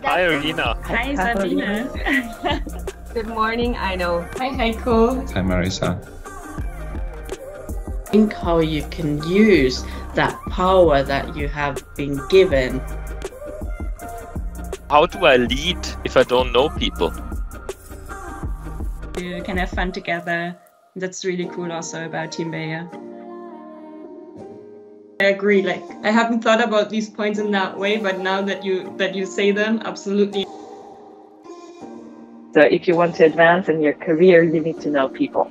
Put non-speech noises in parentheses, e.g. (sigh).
Hi, Arina. Hi, Sabine. (laughs) Good morning, Aino. Hi, Heiko. Hi, Marisa. Think how you can use that power that you have been given. How do I lead if I don't know people? You can have fun together. That's really cool also about Team Bayer. I agree. Like I haven't thought about these points in that way, but now that you that you say them, absolutely. So if you want to advance in your career, you need to know people.